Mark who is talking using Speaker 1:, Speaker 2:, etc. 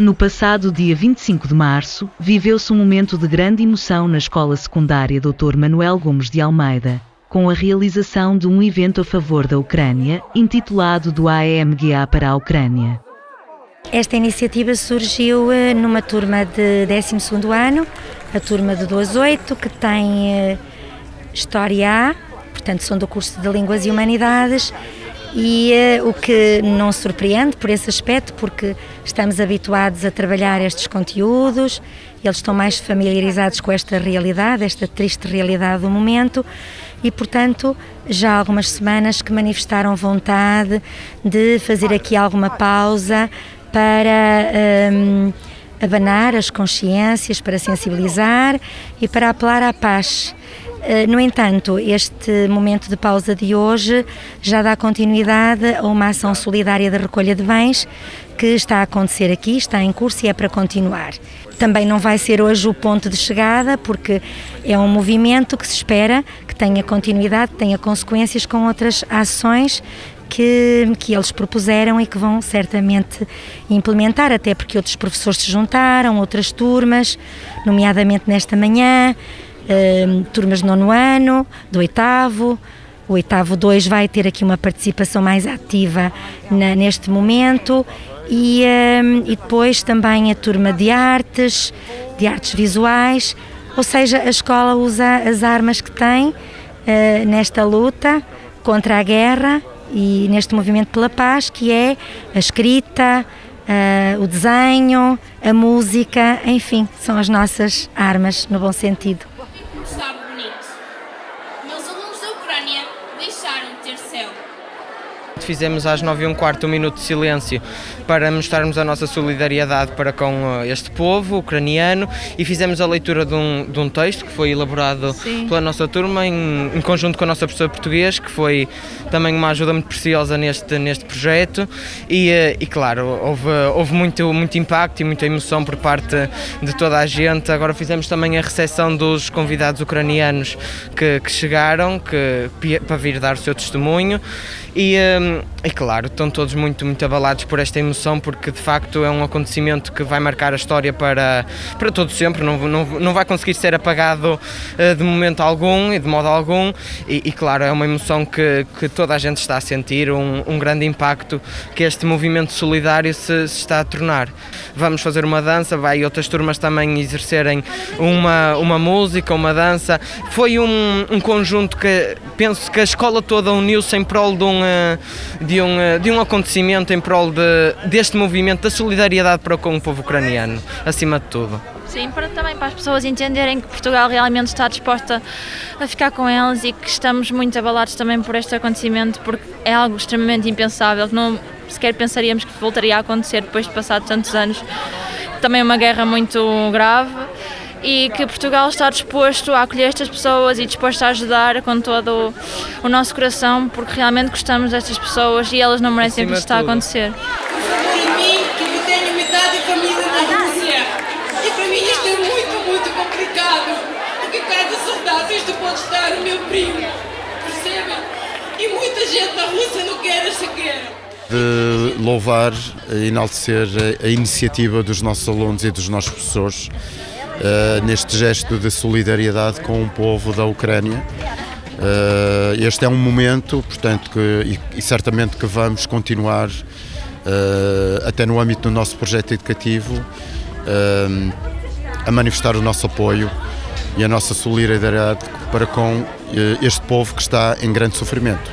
Speaker 1: No passado dia 25 de março, viveu-se um momento de grande emoção na Escola Secundária Dr. Manuel Gomes de Almeida, com a realização de um evento a favor da Ucrânia, intitulado do AEMGA para a Ucrânia.
Speaker 2: Esta iniciativa surgiu eh, numa turma de 12º ano, a turma de 28, que tem eh, História A, portanto são do curso de Línguas e Humanidades, e uh, o que não surpreende por esse aspecto, porque estamos habituados a trabalhar estes conteúdos, eles estão mais familiarizados com esta realidade, esta triste realidade do momento, e portanto já há algumas semanas que manifestaram vontade de fazer aqui alguma pausa para. Um, abanar as consciências, para sensibilizar e para apelar à paz no entanto, este momento de pausa de hoje já dá continuidade a uma ação solidária de recolha de bens que está a acontecer aqui, está em curso e é para continuar. Também não vai ser hoje o ponto de chegada, porque é um movimento que se espera que tenha continuidade, tenha consequências com outras ações que, que eles propuseram e que vão certamente implementar, até porque outros professores se juntaram, outras turmas, nomeadamente nesta manhã turmas do nono ano, do oitavo. O oitavo 2 vai ter aqui uma participação mais ativa na, neste momento e, e depois também a turma de artes, de artes visuais, ou seja, a escola usa as armas que tem uh, nesta luta contra a guerra e neste movimento pela paz, que é a escrita, uh, o desenho, a música, enfim, são as nossas armas no bom sentido.
Speaker 3: buscar um terceiro fizemos às 9 e um quarto um minuto de silêncio para mostrarmos a nossa solidariedade para com eh, este povo ucraniano e fizemos a leitura de um, de um texto que foi elaborado Sim. pela nossa turma em, em, conjunto com a nossa professora português, que foi também uma ajuda muito preciosa neste, neste projeto e, eh, e claro, houve, houve muito, muito impacto e muita emoção por parte de toda a gente. Agora fizemos também a recepção dos convidados ucranianos que, que chegaram que, para vir dar o seu testemunho e, um, e claro, estão todos muito, muito abalados por esta emoção, porque de facto é um acontecimento que vai marcar a história para, para todo sempre, não, não, não vai conseguir ser apagado uh, de momento algum e de modo algum. E, e, claro, é uma emoção que, que toda a gente está a sentir, um, um grande impacto que este movimento solidário se, se, está a tornar. Vamos fazer uma dança, vai outras turmas também exercerem uma, uma música, uma dança. Foi um, um conjunto que penso que a escola toda uniu-se em prol de um de um, de um acontecimento em prol de, deste movimento da solidariedade para com o povo ucraniano, acima de tudo.
Speaker 4: Sim, para também para as pessoas entenderem que Portugal realmente está disposta a ficar com elas e que estamos muito abalados também por este acontecimento, porque é algo extremamente impensável, que não sequer pensaríamos que voltaria a acontecer depois de passar tantos anos. Também uma guerra muito grave e que Portugal está disposto a acolher estas pessoas e disposto a ajudar com todo o, nosso coração, porque realmente gostamos destas pessoas e elas não merecem que isto está a acontecer.
Speaker 5: Para mim, que tenho metade da família na Rússia, e para mim isto é muito, muito complicado, porque cada soldado isto pode estar o meu primo, percebem? E muita gente na Rússia não quer esta guerra.
Speaker 6: De louvar e enaltecer a, iniciativa dos nossos alunos e dos nossos professores uh, neste gesto de solidariedade com o povo da Ucrânia. Uh, este é um momento, portanto, que, e, e certamente que vamos continuar, uh, até no âmbito do nosso projeto educativo, a manifestar o nosso apoio e a nossa solidariedade para com este povo que está em grande sofrimento.